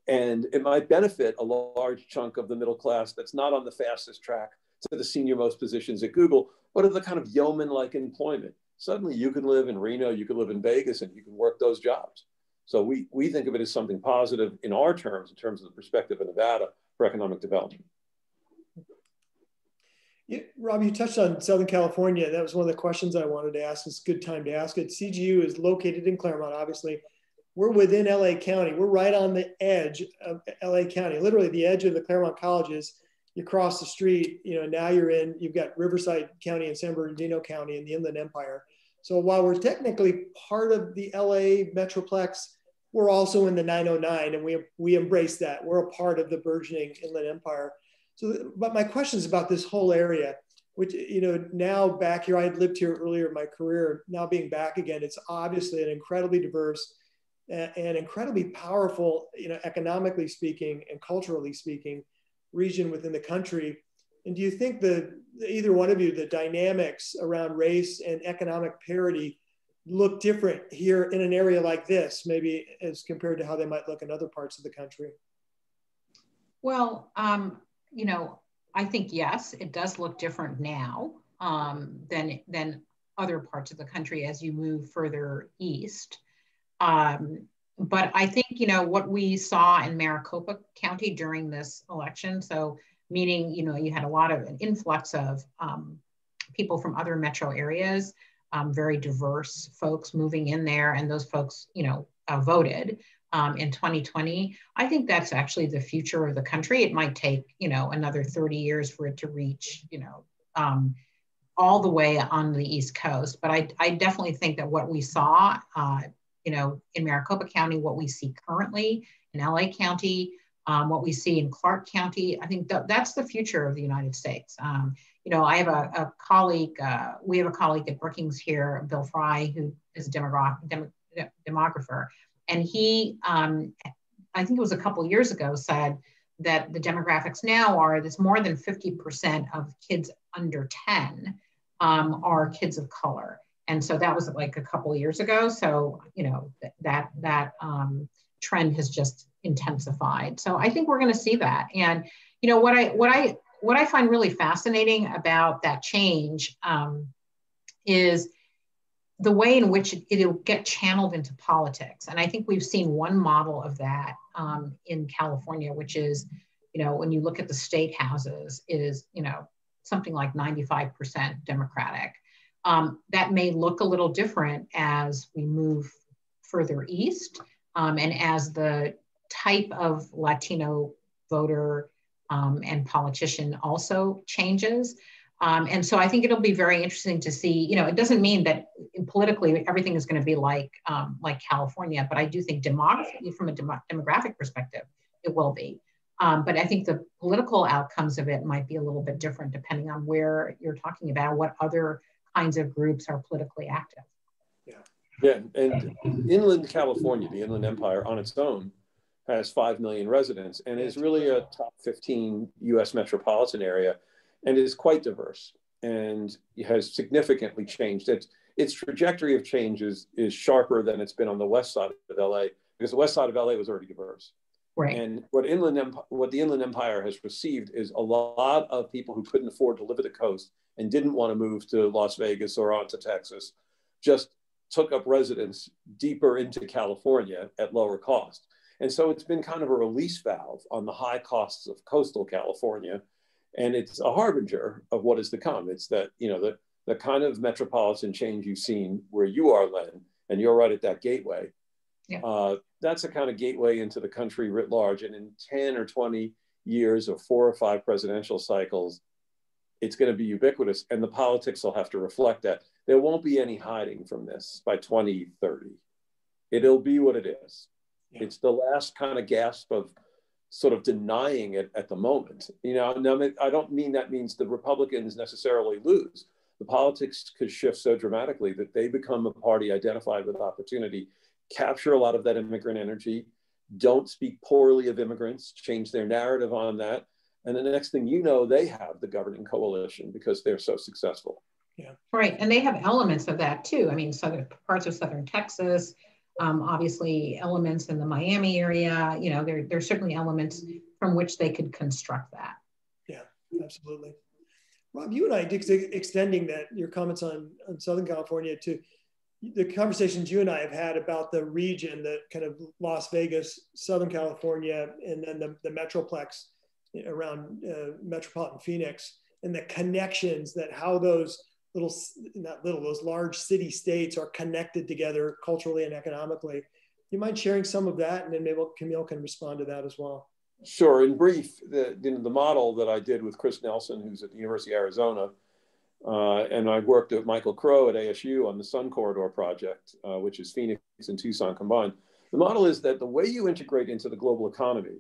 And it might benefit a large chunk of the middle class that's not on the fastest track to the senior most positions at Google, but of the kind of yeoman like employment. Suddenly you can live in Reno, you can live in Vegas, and you can work those jobs. So we, we think of it as something positive in our terms, in terms of the perspective of Nevada for economic development. Rob, you touched on Southern California. That was one of the questions I wanted to ask. It's a good time to ask it. CGU is located in Claremont, obviously. We're within LA County. We're right on the edge of LA County, literally the edge of the Claremont colleges. You cross the street, you know, now you're in, you've got Riverside County and San Bernardino County in the Inland Empire. So while we're technically part of the LA Metroplex, we're also in the 909 and we, we embrace that. We're a part of the burgeoning Inland Empire. So, but my question is about this whole area, which, you know, now back here, I had lived here earlier in my career, now being back again, it's obviously an incredibly diverse and, incredibly powerful, you know, economically speaking and culturally speaking region within the country. And do you think that either one of you, the dynamics around race and economic parity look different here in an area like this, maybe as compared to how they might look in other parts of the country? Well, um, you know, I think yes, it does look different now um, than than other parts of the country as you move further east. Um, but I think you know what we saw in Maricopa County during this election. So meaning you know you had a lot of an influx of um, people from other metro areas. um, very diverse folks moving in there, and those folks, you know, uh, voted um, in 2020. I think that's actually the future of the country. It might take, you know, another 30 years for it to reach, you know, um, all the way on the East Coast. But I, I definitely think that what we saw, uh, you know, in Maricopa County, what we see currently in LA County, um, what we see in Clark County, I think th- that's the future of the United States. Um, you know, I have a, a colleague, uh, we have a colleague at Brookings here, Bill Frey, who is a dem- demographer. And he, um, I think it was a couple years ago, said that the demographics now are there's more than 50% of kids under 10 um, are kids of color. And so that was like a couple years ago. So, you know, that, that um, trend has just intensified. So I think we're going to see that. And, you know, what I, what I, what I find really fascinating about that change um, is the way in which it, will get channeled into politics. And I think we've seen one model of that um, in California, which is, you know, when you look at the state houses, is, you know, something like 95% Democratic. Um, that may look a little different as we move further east um, and as the type of Latino voter um, and politician also changes. Um, and so I think it'll be very interesting to see. You know, it doesn't mean that politically everything is going to be like um, like California, but I do think demography, from a dem- demographic perspective, it will be. Um, but I think the political outcomes of it might be a little bit different depending on where you're talking about, what other kinds of groups are politically active. Yeah, yeah, and inland California, the Inland Empire on its own, has five million residents and is really a top 15 U.S. metropolitan area and is quite diverse and has significantly changed. Its, its trajectory of change is, is sharper than it's been on the west side of LA because the west side of LA was already diverse. Right. And what inland Empire, what the Inland Empire has received is a lot of people who couldn't afford to live at the coast and didn't want to move to Las Vegas or onto Texas, just took up residence deeper into California at lower cost. And so it's been kind of a release valve on the high costs of coastal California and it's a harbinger of what is to come. It's that you know the the kind of metropolitan change you've seen where you are, Len, and you're right at that gateway. Yeah. Uh, that's a kind of gateway into the country writ large. And in 10 or 20 years or four or five presidential cycles, it's going to be ubiquitous. And the politics will have to reflect that. There won't be any hiding from this by 2030. It'll be what it is. Yeah. It's the last kind of gasp of sort of denying it at the moment. You know, now I don't mean that means the Republicans necessarily lose. The politics could shift so dramatically that they become a party identified with opportunity, capture a lot of that immigrant energy, don't speak poorly of immigrants, change their narrative on that. And the next thing you know, they have the governing coalition because they're so successful. Yeah. Right. And they have elements of that too. I mean, southern parts of southern Texas, um, obviously elements in the Miami area, you know, there, there's certainly elements from which they could construct that. Yeah, absolutely. Rob, you and I extending that your comments on, on Southern California to the conversations you and I have had about the region, the kind of Las Vegas, Southern California, and then the, the Metroplex around uh, metropolitan Phoenix, and the connections that how those little, not little, those large city states are connected together culturally and economically. You mind sharing some of that, and then maybe Camille can respond to that as well. Sure. In brief, the, the model that I did with Chris Nelson, who's at the University of Arizona, uh, and I worked with Michael Crow at ASU on the Sun Corridor project, uh, which is Phoenix and Tucson combined. The model is that the way you integrate into the global economy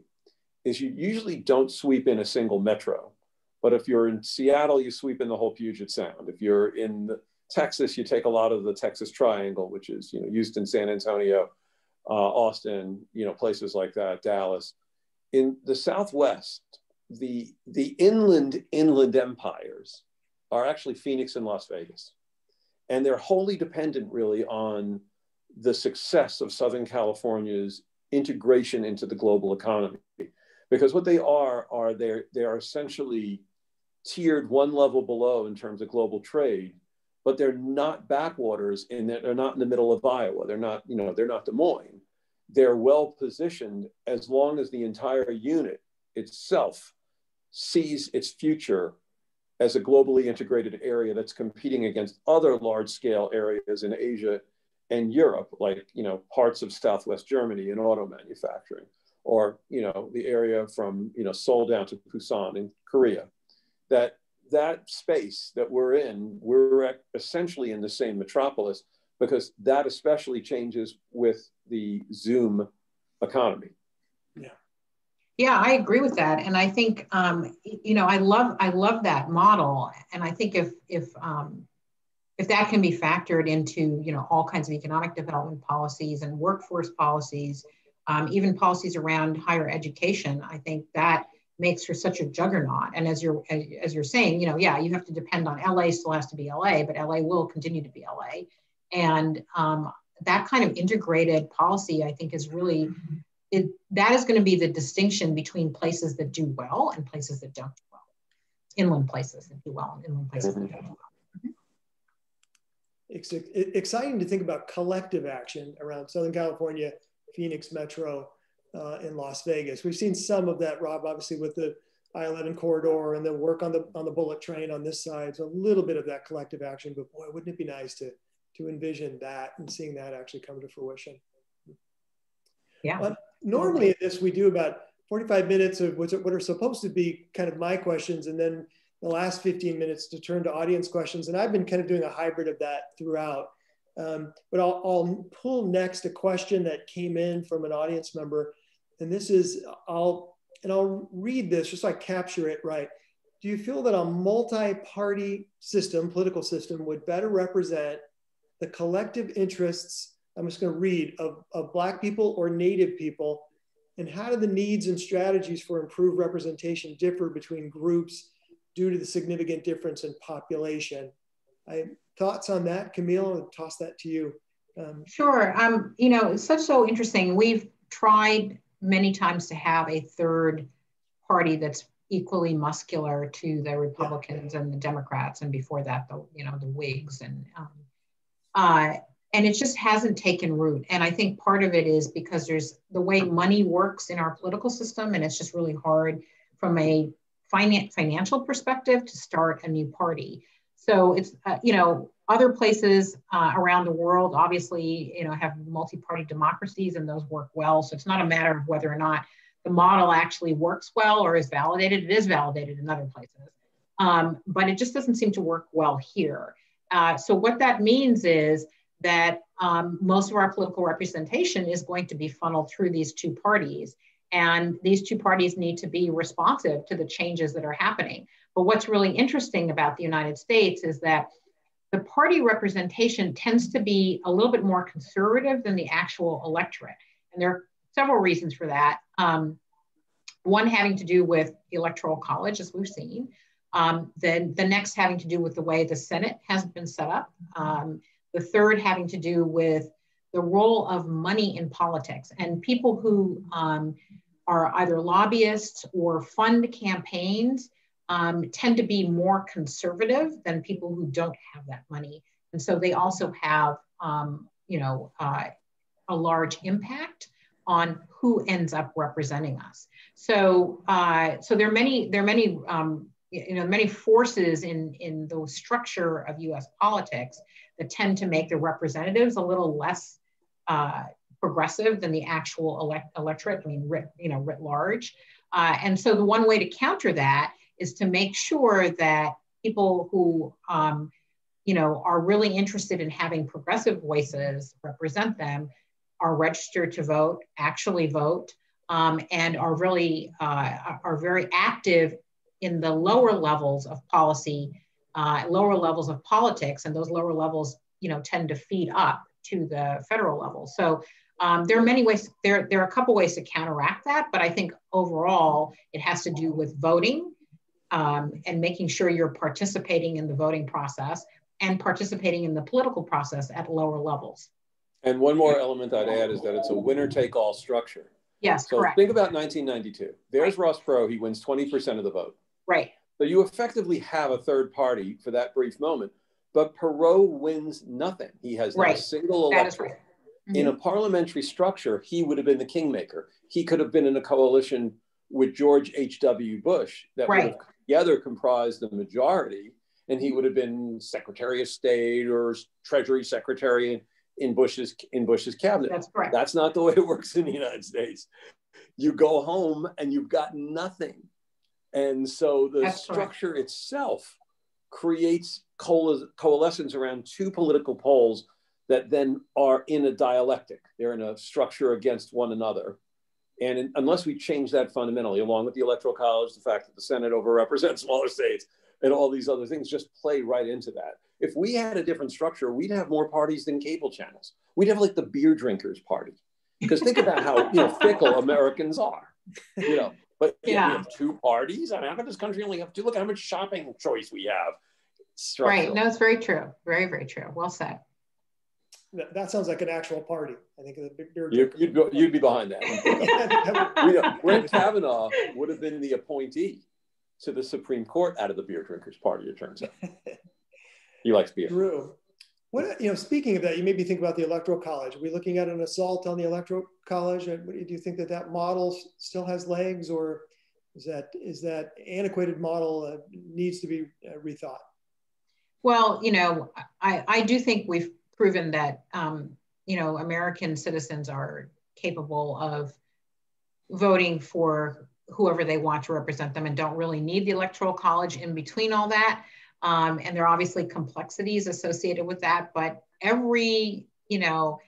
is you usually don't sweep in a single metro. But if you're in Seattle, you sweep in the whole Puget Sound. If you're in Texas, you take a lot of the Texas Triangle, which is you know Houston, San Antonio, uh, Austin, you know places like that, Dallas. In the Southwest, the the inland inland empires are actually Phoenix and Las Vegas, and they're wholly dependent really on the success of Southern California's integration into the global economy because what they are are they they are essentially tiered one level below in terms of global trade, but they're not backwaters and they're not in the middle of Iowa. They're not, you know, they're not Des Moines. They're well positioned as long as the entire unit itself sees its future as a globally integrated area that's competing against other large scale areas in Asia and Europe, like you know parts of Southwest Germany in auto manufacturing, or you know the area from you know Seoul down to Busan in Korea, that that space that we're in, we're essentially in the same metropolis because that especially changes with the Zoom economy. Yeah. Yeah, I agree with that, and I think um, you know I love I love that model, and I think if if um, if that can be factored into you know all kinds of economic development policies and workforce policies, um, even policies around higher education, I think that makes for such a juggernaut. And as you're as you're saying, you know, yeah, you have to depend on LA still has to be LA, but LA will continue to be LA. And um, that kind of integrated policy, I think, is really it, that is going to be the distinction between places that do well and places that don't do well. Inland places that do well and inland places that don't do well it's exciting to think about collective action around Southern California, Phoenix Metro, uh, and Las Vegas. We've seen some of that, Rob, obviously with the I-11 corridor and the work on the on the bullet train on this side. So a little bit of that collective action, but boy, wouldn't it be nice to to envision that and seeing that actually come to fruition. Yeah. Uh, normally in this we do about 45 minutes of what are supposed to be kind of my questions and then the last 15 minutes to turn to audience questions. And I've been kind of doing a hybrid of that throughout. Um, but I'll, I'll, pull next a question that came in from an audience member. And this is, I'll, and I'll read this just so I capture it right. Do you feel that a multi-party system, political system, would better represent the collective interests, I'm just gonna read, of, of Black people or Native people? And how do the needs and strategies for improved representation differ between groups due to the significant difference in population. I, thoughts on that, Camille? I'll toss that to you. Um, sure. Um, you know, it's such so interesting. We've tried many times to have a third party that's equally muscular to the Republicans yeah. and the Democrats, and before that, the you know the Whigs, and um, uh, and it just hasn't taken root. And I think part of it is because there's the way money works in our political system, and it's just really hard from a finan- financial perspective to start a new party. So it's, uh, you know, other places uh, around the world obviously, you know, have multi-party democracies and those work well. So it's not a matter of whether or not the model actually works well or is validated. It is validated in other places, um, but it just doesn't seem to work well here. Uh, so what that means is that um, most of our political representation is going to be funneled through these two parties. And these two parties need to be responsive to the changes that are happening. But what's really interesting about the United States is that the party representation tends to be a little bit more conservative than the actual electorate. And there are several reasons for that. Um, one having to do with the electoral college, as we've seen. Um, then the next having to do with the way the Senate has been set up. Um, the third having to do with the role of money in politics and people who um, are either lobbyists or fund campaigns um, tend to be more conservative than people who don't have that money. And so they also have, um, you know, uh, a large impact on who ends up representing us. So, uh, so there are many, there are many, um, you know, many forces in in the structure of U.S. politics that tend to make the representatives a little less uh, progressive than the actual elect- electorate, I mean, writ, you know, writ large. Uh, and so the one way to counter that is to make sure that people who, um, you know, are really interested in having progressive voices represent them are registered to vote, actually vote, um, and are really uh, are very active in the lower levels of policy, uh, lower levels of politics, and those lower levels, you know, tend to feed up to the federal level. So um, there are many ways, there, there are a couple ways to counteract that, but I think overall it has to do with voting um, and making sure you're participating in the voting process and participating in the political process at lower levels. And one more element I'd add is that it's a winner take all structure. Yes, so correct. think about 1992. There's right. Ross Perot, he wins 20% of the vote. Right. So you effectively have a third party for that brief moment, but Perot wins nothing. He has right. not a single election. Right. Mm-hmm. In a parliamentary structure, he would have been the kingmaker. He could have been in a coalition with George H.W. Bush that right. would have together comprised the majority, and he would have been Secretary of State or Treasury Secretary in Bush's in Bush's cabinet. That's correct. That's not the way it works in the United States. You go home and you've got nothing, and so the That's structure correct. itself creates coalescence around two political poles that then are in a dialectic. They're in a structure against one another. And in, unless we change that fundamentally, along with the Electoral College, the fact that the Senate overrepresents smaller states, and all these other things just play right into that. If we had a different structure, we'd have more parties than cable channels. We'd have like the beer drinkers party. Because think about how you know fickle Americans are. You know, but yeah. we have two parties. I mean, how can this country only have two? Look how much shopping choice we have. Right. No, it's very true. Very, very true. Well said. That, that sounds like an actual party. I think the beer. You, would go, you'd be behind that. you know, Brett Kavanaugh would have been the appointee to the Supreme Court out of the beer drinkers party. It turns out he likes beer. True. What you know? Speaking of that, you maybe think about the Electoral College. Are we looking at an assault on the Electoral College? Do you think that that model still has legs, or is that is that antiquated model uh, needs to be uh, rethought? Well, you know, I, I do think we've proven that, um, you know, American citizens are capable of voting for whoever they want to represent them and don't really need the electoral college in between all that. Um, and there are obviously complexities associated with that, but every, you know,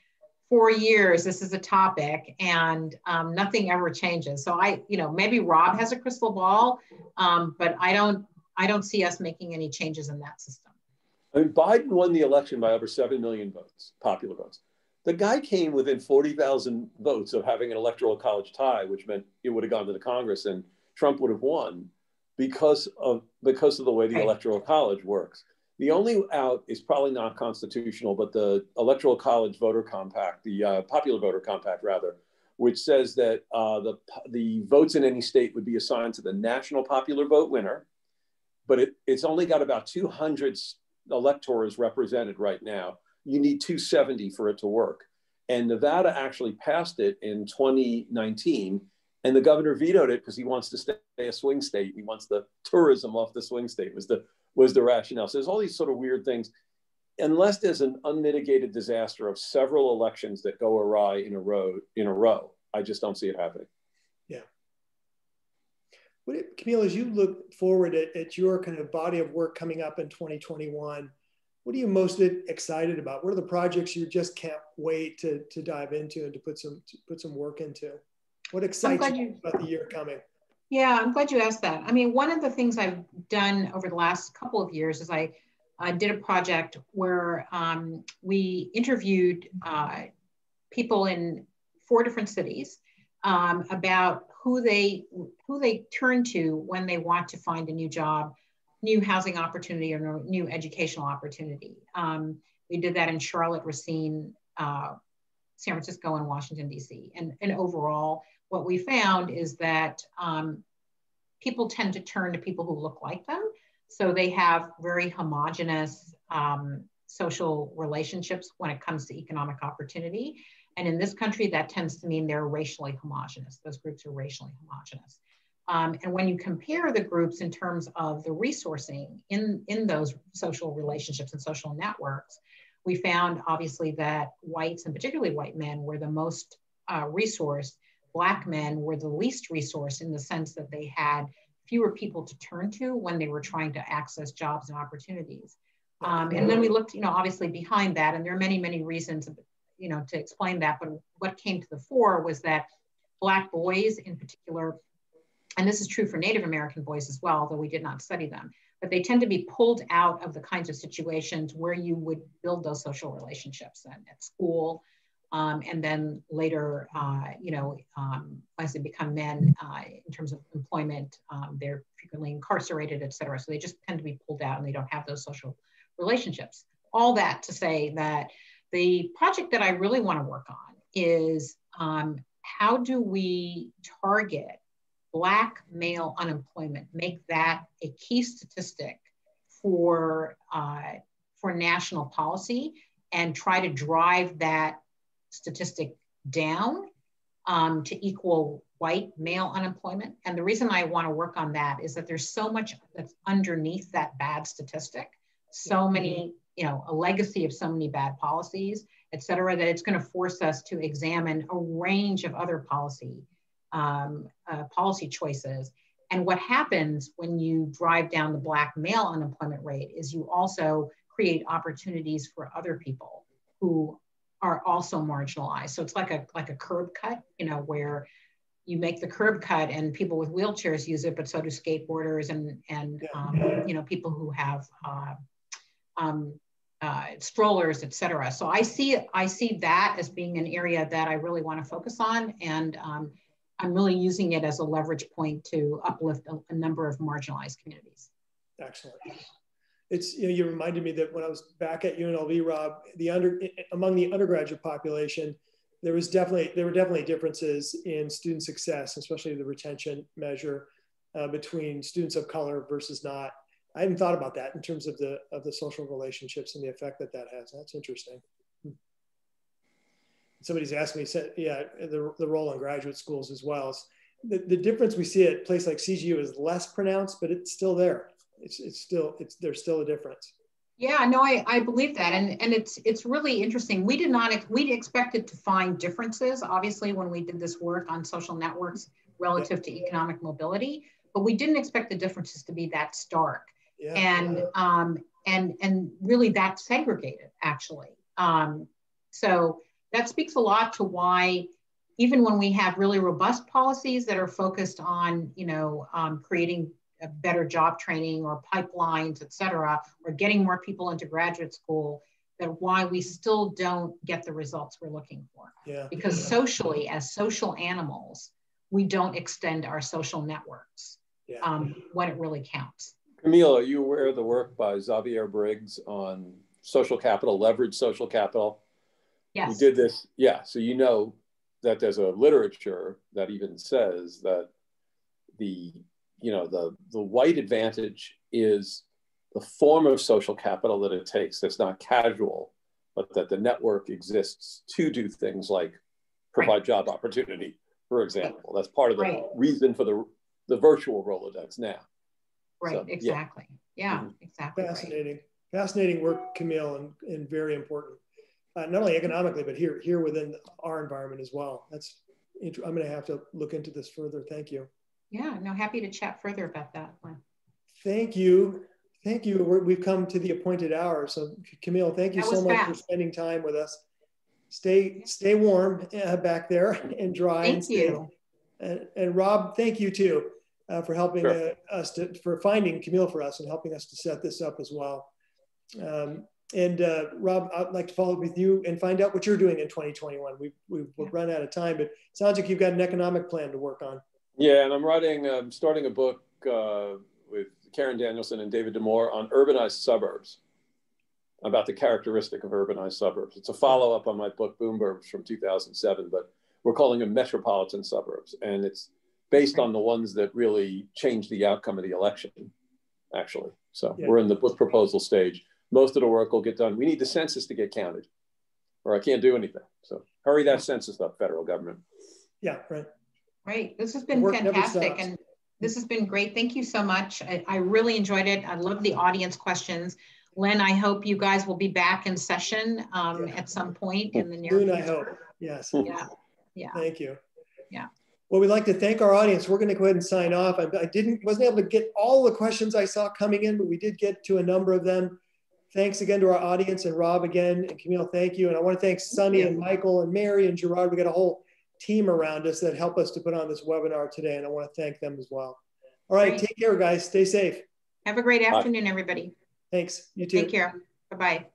four years, this is a topic and um, nothing ever changes. So I, you know, maybe Rob has a crystal ball, um, but I don't, I don't see us making any changes in that system. I mean, Biden won the election by over 7 million votes, popular votes. The guy came within 40,000 votes of having an electoral college tie, which meant it would have gone to the Congress and Trump would have won because of, because of the way the right. electoral college works. The only out is probably not constitutional, but the electoral college voter compact, the uh, popular voter compact rather, which says that uh, the, the votes in any state would be assigned to the national popular vote winner, but it, it's only got about 200 electors represented right now. You need 270 for it to work. And Nevada actually passed it in 2019, and the governor vetoed it because he wants to stay a swing state. He wants the tourism off the swing state was the was the rationale. So there's all these sort of weird things. Unless there's an unmitigated disaster of several elections that go awry in a row in a row, I just don't see it happening. What, Camille, as you look forward at, at your kind of body of work coming up in 2021, what are you most excited about? What are the projects you just can't wait to, to dive into and to put some to put some work into? What excites you, you about the year coming? Yeah, I'm glad you asked that. I mean, one of the things I've done over the last couple of years is I uh, did a project where um, we interviewed uh, people in four different cities um, about who they who they turn to when they want to find a new job, new housing opportunity, or new educational opportunity. Um, we did that in Charlotte, Racine, uh, San Francisco, and Washington D.C. And and overall, what we found is that um, people tend to turn to people who look like them, so they have very homogenous um, social relationships when it comes to economic opportunity. And in this country, that tends to mean they're racially homogenous. Those groups are racially homogenous. Um, and when you compare the groups in terms of the resourcing in, in those social relationships and social networks, we found obviously that whites and particularly white men were the most uh, resourced. Black men were the least resourced in the sense that they had fewer people to turn to when they were trying to access jobs and opportunities. Um, and then we looked, you know, obviously behind that, and there are many, many reasons you know, to explain that. But what came to the fore was that Black boys in particular, and this is true for Native American boys as well, though we did not study them, but they tend to be pulled out of the kinds of situations where you would build those social relationships at, at school. Um, and then later, uh, you know, um, as they become men uh, in terms of employment, um, they're frequently incarcerated, et cetera. So they just tend to be pulled out and they don't have those social relationships. All that to say that the project that I really want to work on is um, how do we target Black male unemployment, make that a key statistic for, uh, for national policy and try to drive that statistic down um, to equal white male unemployment. And the reason I want to work on that is that there's so much that's underneath that bad statistic, so many, you know, a legacy of so many bad policies, et cetera, that it's going to force us to examine a range of other policy um, uh, policy choices. And what happens when you drive down the black male unemployment rate is you also create opportunities for other people who are also marginalized. So it's like a like a curb cut, you know, where you make the curb cut and people with wheelchairs use it, but so do skateboarders and and um, you know people who have uh, um, uh, strollers, et cetera. So I see I see that as being an area that I really want to focus on, and um, I'm really using it as a leverage point to uplift a, a number of marginalized communities. Excellent. It's you know you reminded me that when I was back at UNLV, Rob, the under among the undergraduate population, there was definitely there were definitely differences in student success, especially the retention measure uh, between students of color versus not. I hadn't thought about that in terms of the of the social relationships and the effect that that has. That's interesting. Hmm. Somebody's asked me, said, yeah, the, the role in graduate schools as well. The, the difference we see at a place like CGU is less pronounced, but it's still there. It's, it's still, it's, there's still a difference. Yeah, no, I, I believe that. And, and it's, it's really interesting. We did not, we expected to find differences, obviously, when we did this work on social networks relative yeah. to economic mobility, but we didn't expect the differences to be that stark. Yeah. And, um, and, and really that segregated actually. Um, so that speaks a lot to why even when we have really robust policies that are focused on, you know, um, creating a better job training or pipelines, et cetera, or getting more people into graduate school, that why we still don't get the results we're looking for. Yeah. Because socially, as social animals, we don't extend our social networks yeah. um, when it really counts. Camille, are you aware of the work by Xavier Briggs on social capital, leverage social capital? Yes. We did this, yeah. So you know that there's a literature that even says that the you know the the white advantage is the form of social capital that it takes that's not casual but that the network exists to do things like provide right. job opportunity for example that's part of the right. reason for the the virtual rolodex now right so, exactly yeah, yeah mm-hmm. exactly fascinating right. fascinating work camille and, and very important uh, not only economically but here here within our environment as well that's i'm going to have to look into this further thank you yeah, no, happy to chat further about that one. Thank you. Thank you. we have come to the appointed hour. So Camille, thank you so much fast. for spending time with us. Stay stay warm uh, back there and dry. Thank and you. And, and, Rob, thank you too uh, for helping sure. uh, us to for finding Camille for us and helping us to set this up as well. Um, and uh, Rob, I'd like to follow up with you and find out what you're doing in 2021. We've, we've yeah. run out of time, but it sounds like you've got an economic plan to work on. Yeah, and I'm writing, I'm um, starting a book uh, with Karen Danielsen and David Damore on urbanized suburbs, about the characteristic of urbanized suburbs. It's a follow up on my book Boomburbs from 2007, but we're calling them metropolitan suburbs, and it's based on the ones that really changed the outcome of the election, actually. So yeah. we're in the book proposal stage. Most of the work will get done. We need the census to get counted, or I can't do anything. So hurry that census up, federal government. Yeah, right. Great. This has been fantastic. And this has been great. Thank you so much. I, I, really enjoyed it. I love the audience questions. Len, I hope you guys will be back in session um, yeah. at some point in the near Soon, future. I hope. Yes. Yeah. Yeah. Thank you. Yeah. Well, we'd like to thank our audience. We're going to go ahead and sign off. I, I didn't wasn't able to get all the questions I saw coming in, but we did get to a number of them. Thanks again to our audience and Rob again and Camille. Thank you. And I want to thank Sunny and Michael and Mary and Gerard. We got a whole team around us that help us to put on this webinar today, and I want to thank them as well. All right, Great. take care, guys. Stay safe. Have a great afternoon, Bye. everybody. Thanks. You too. Take care. Bye-bye.